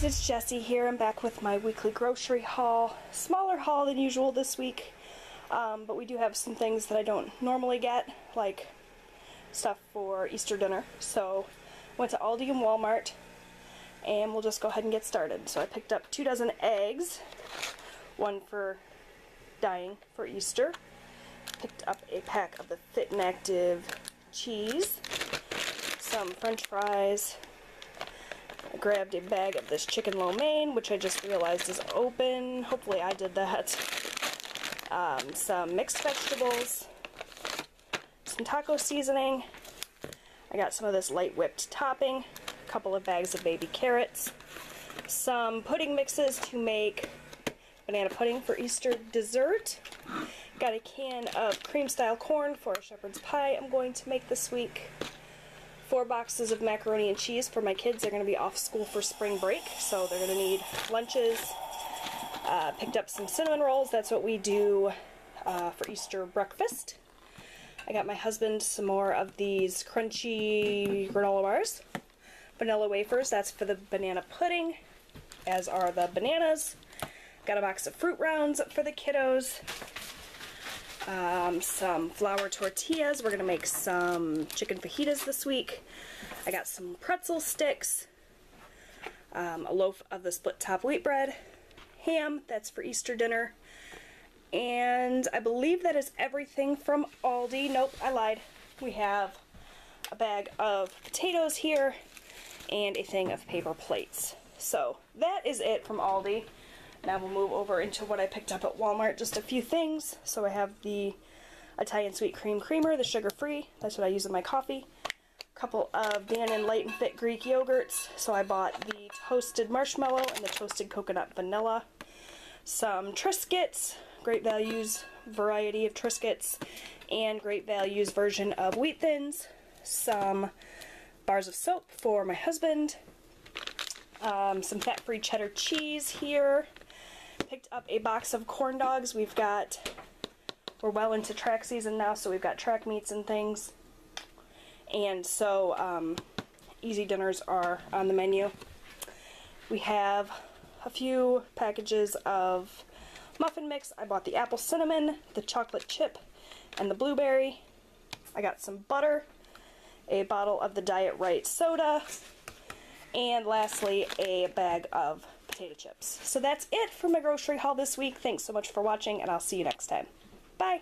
guys, it's Jessie here. I'm back with my weekly grocery haul. Smaller haul than usual this week, um, but we do have some things that I don't normally get, like stuff for Easter dinner. So went to Aldi and Walmart, and we'll just go ahead and get started. So I picked up two dozen eggs, one for dyeing for Easter. Picked up a pack of the Fit and Active cheese, some french fries, grabbed a bag of this chicken lo mein, which I just realized is open. Hopefully I did that. Um, some mixed vegetables, some taco seasoning. I got some of this light whipped topping, a couple of bags of baby carrots, some pudding mixes to make banana pudding for Easter dessert. Got a can of cream style corn for a shepherd's pie I'm going to make this week four boxes of macaroni and cheese for my kids. They're going to be off school for spring break, so they're going to need lunches. Uh, picked up some cinnamon rolls. That's what we do uh, for Easter breakfast. I got my husband some more of these crunchy granola bars. Vanilla wafers, that's for the banana pudding, as are the bananas. Got a box of fruit rounds for the kiddos um, some flour tortillas. We're going to make some chicken fajitas this week. I got some pretzel sticks, um, a loaf of the split top wheat bread, ham, that's for Easter dinner, and I believe that is everything from Aldi. Nope, I lied. We have a bag of potatoes here and a thing of paper plates. So that is it from Aldi. Now we'll move over into what I picked up at Walmart, just a few things. So I have the Italian Sweet Cream Creamer, the sugar-free. That's what I use in my coffee. A couple of Dannon Light and Fit Greek yogurts. So I bought the toasted marshmallow and the toasted coconut vanilla. Some Triscuits, Great Values variety of Triscuits, and Great Values version of Wheat Thins. Some bars of soap for my husband. Um, some fat-free cheddar cheese here picked up a box of corn dogs. We've got, we're well into track season now, so we've got track meets and things. And so, um, easy dinners are on the menu. We have a few packages of muffin mix. I bought the apple cinnamon, the chocolate chip, and the blueberry. I got some butter, a bottle of the Diet Right soda, and lastly, a bag of potato chips. So that's it for my grocery haul this week. Thanks so much for watching, and I'll see you next time. Bye!